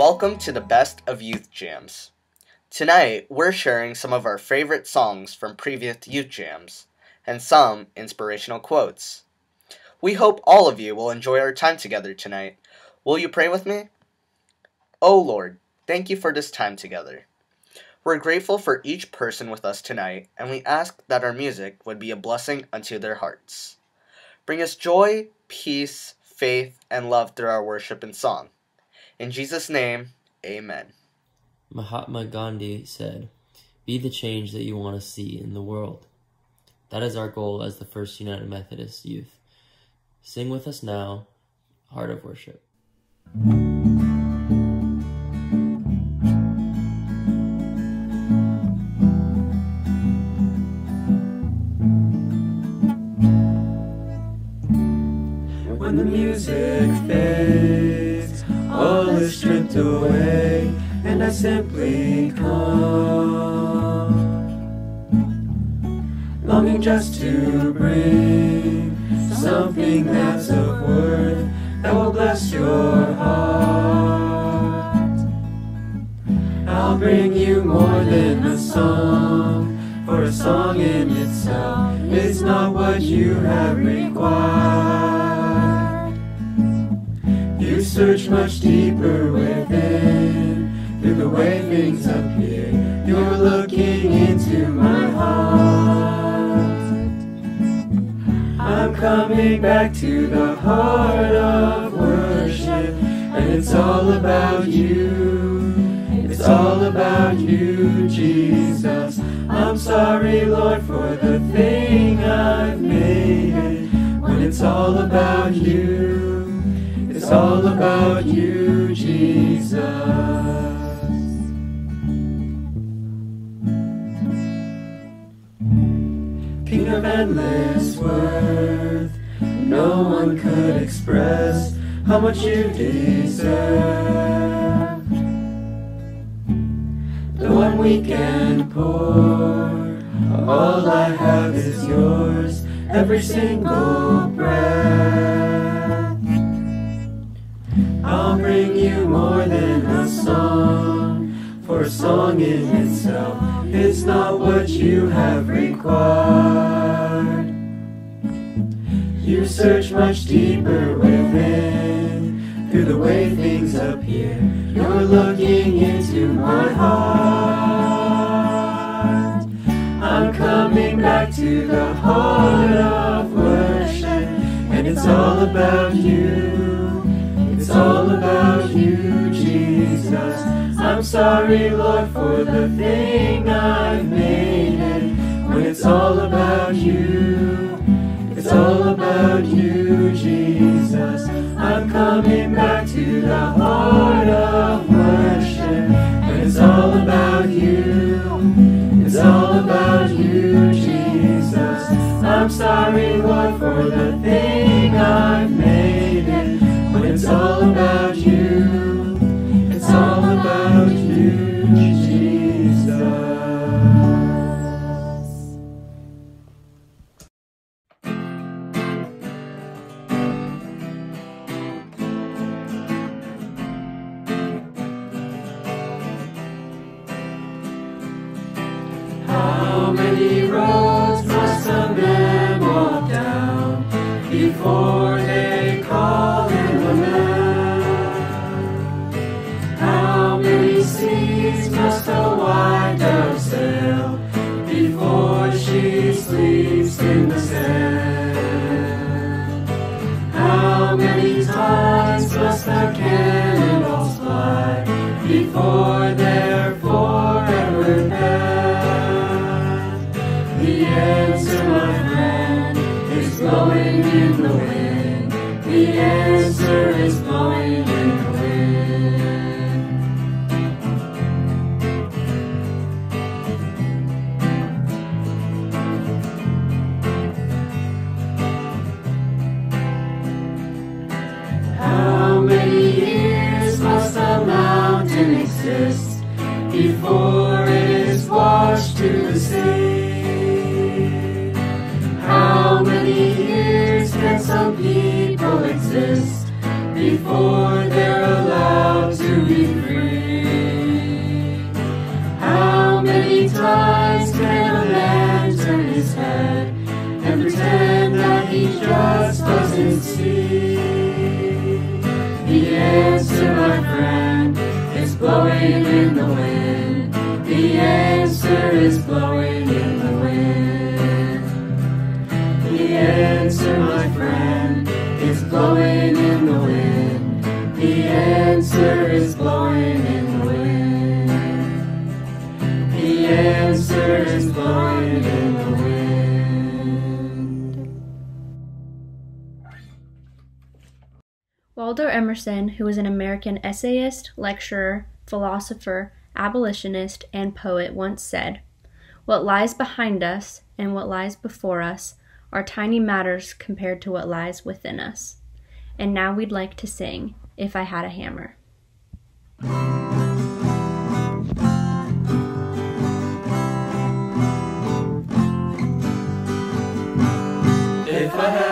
Welcome to the best of Youth Jamz. Tonight, we're sharing some of our favorite songs from previous Youth Jamz and some inspirational quotes. We hope all of you will enjoy our time together tonight. Will you pray with me? Oh Lord, thank you for this time together. We're grateful for each person with us tonight, and we ask that our music would be a blessing unto their hearts. Bring us joy, peace, faith, and love through our worship and song. In Jesus' name, amen. Mahatma Gandhi said, Be the change that you want to see in the world. That is our goal as the First United Methodist Youth. Sing with us now, Heart of Worship. When the music fades, all is stripped away, and I simply come, longing just to bring something that's of worth that will bless your heart. I'll bring you more than a song, for a song in itself is not what you have required. Search much deeper within, through the way things appear. You're looking into my heart. I'm coming back to the heart of worship, and it's all about you. It's all about you, Jesus. I'm sorry, Lord, for the thing I've made. When it's all about you, it's all about you, Jesus. King of endless worth, no one could express how much you deserve. The one weekend pour, all I have is yours, every single breath. You have required. You search much deeper within, through the way things appear. You're looking into my heart. I'm coming back to the heart of worship, and it's all about you. It's all about you, Jesus. I'm sorry, Lord, for the thing I've it's all about you, it's all about you, Jesus. I'm coming back to the heart of worship. And it's all about you, it's all about you, Jesus. I'm sorry, Lord, for the thing Emerson, who was an American essayist, lecturer, philosopher, abolitionist, and poet, once said, What lies behind us and what lies before us are tiny matters compared to what lies within us. And now we'd like to sing, If I Had a Hammer. If I had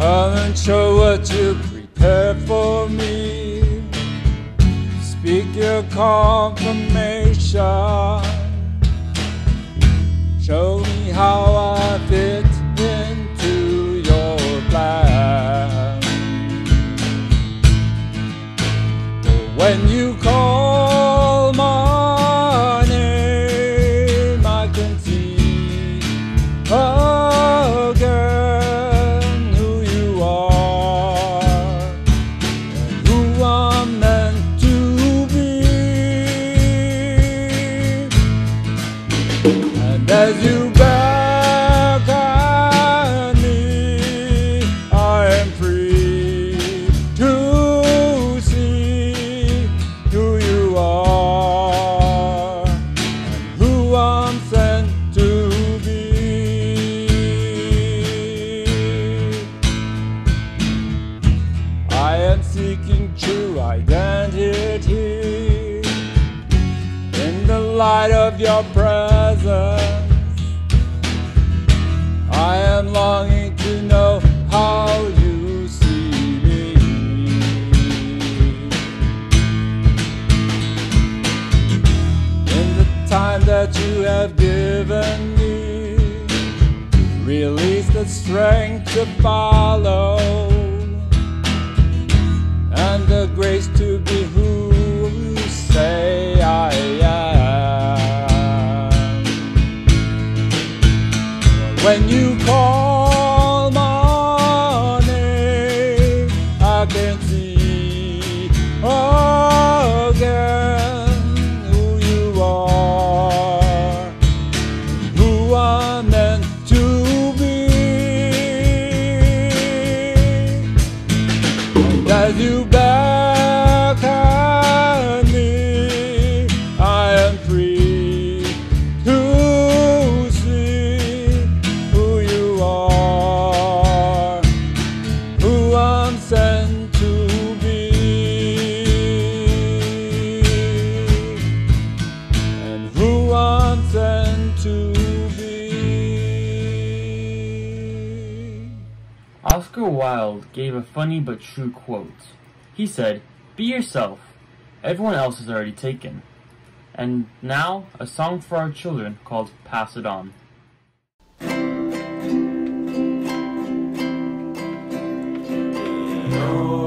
Come and show what you prepared for me. Speak your confirmation. Show me how I light of your presence. I am longing to know how you see me. In the time that you have given me, release the strength to follow and the grace to be who you say I am. When you call my name, I can't a funny but true quote. He said, Be yourself. Everyone else is already taken. And now, a song for our children called Pass It On. No.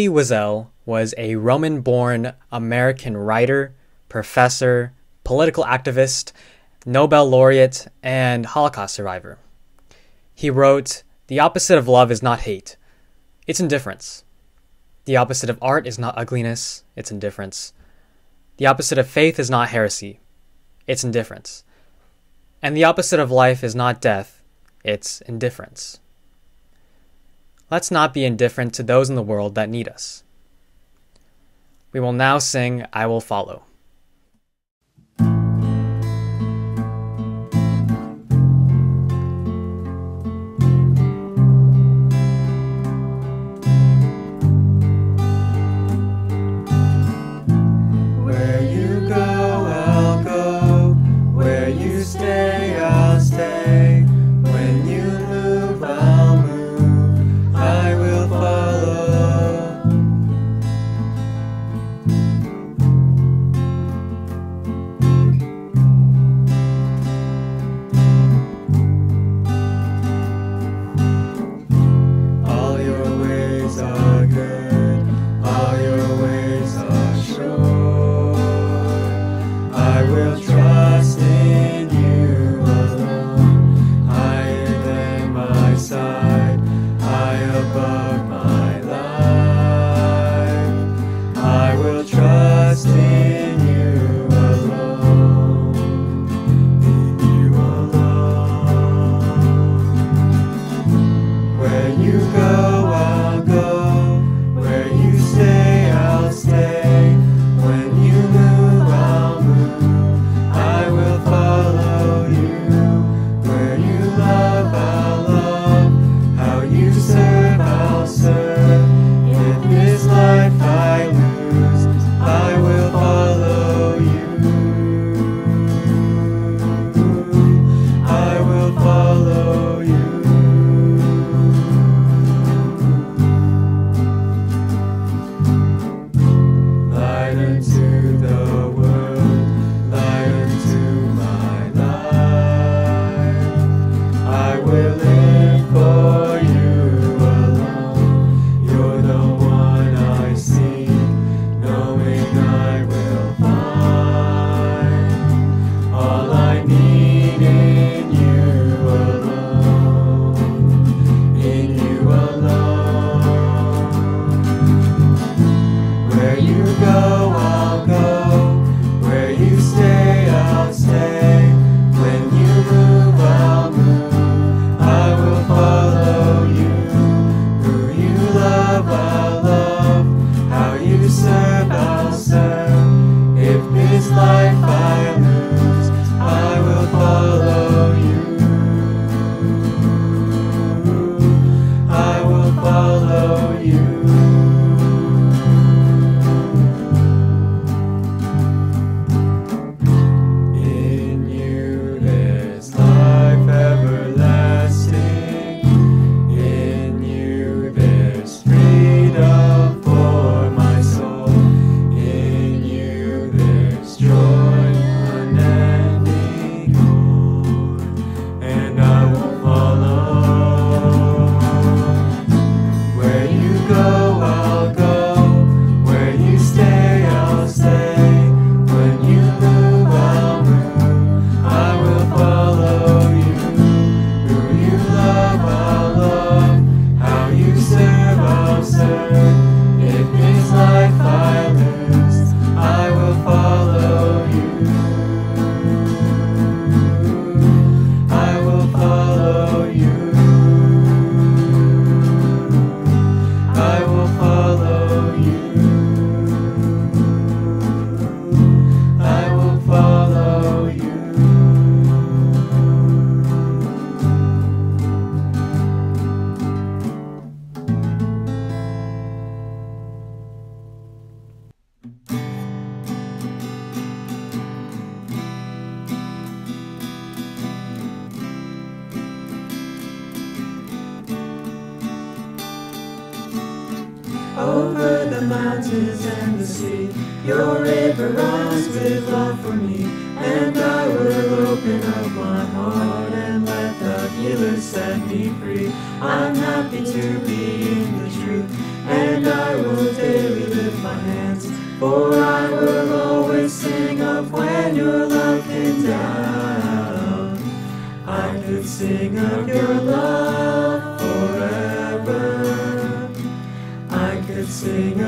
Louis Wiesel was a Roman born American writer, professor, political activist, Nobel laureate, and Holocaust survivor. He wrote The opposite of love is not hate, it's indifference. The opposite of art is not ugliness, it's indifference. The opposite of faith is not heresy, it's indifference. And the opposite of life is not death, it's indifference let's not be indifferent to those in the world that need us. We will now sing I Will Follow. The mountains and the sea. Your river runs with love for me, and I will open up my heart and let the healer set me free. I'm happy to be in the truth, and I will daily lift my hands, for I will always sing of when your love came down. I could sing of your love forever. I could sing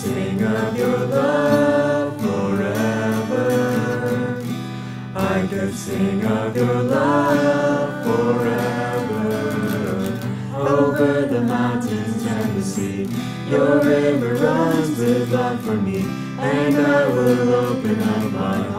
sing of your love forever. I could sing of your love forever. Over the mountains and the sea, your river runs with love for me. And I will open up my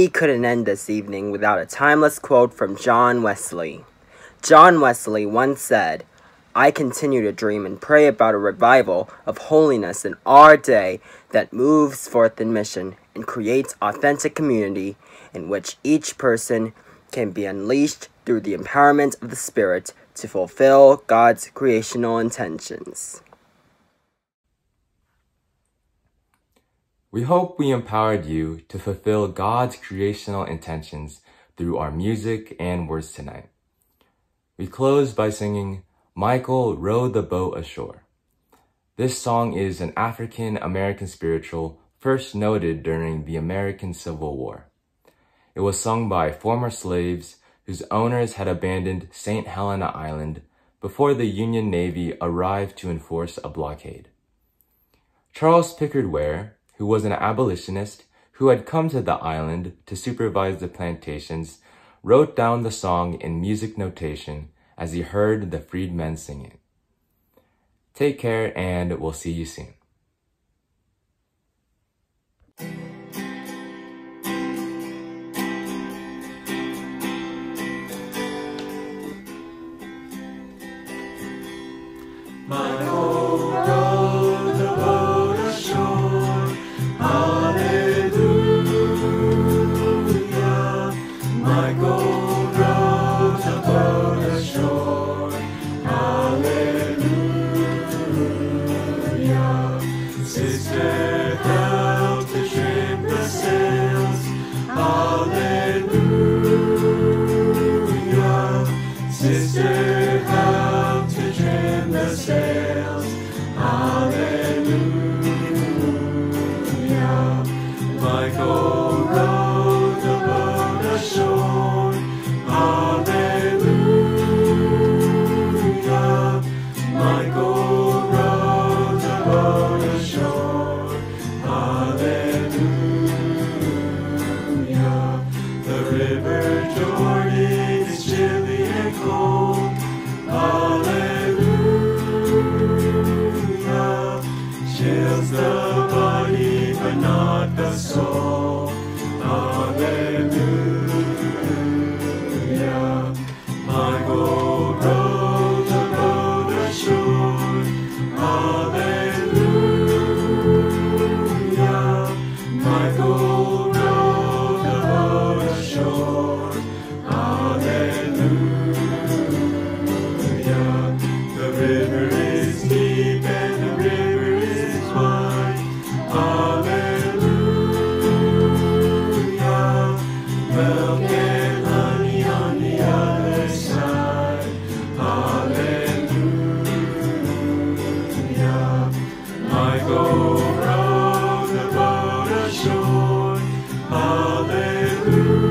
We couldn't end this evening without a timeless quote from John Wesley. John Wesley once said, I continue to dream and pray about a revival of holiness in our day that moves forth in mission and creates authentic community in which each person can be unleashed through the empowerment of the Spirit to fulfill God's creational intentions. We hope we empowered you to fulfill God's creational intentions through our music and words tonight. We close by singing Michael rowed the boat ashore. This song is an African American spiritual first noted during the American Civil War. It was sung by former slaves whose owners had abandoned St. Helena Island before the Union Navy arrived to enforce a blockade. Charles Pickard Ware, who was an abolitionist who had come to the island to supervise the plantations, wrote down the song in music notation as he heard the freedmen sing it. Take care and we'll see you soon. you.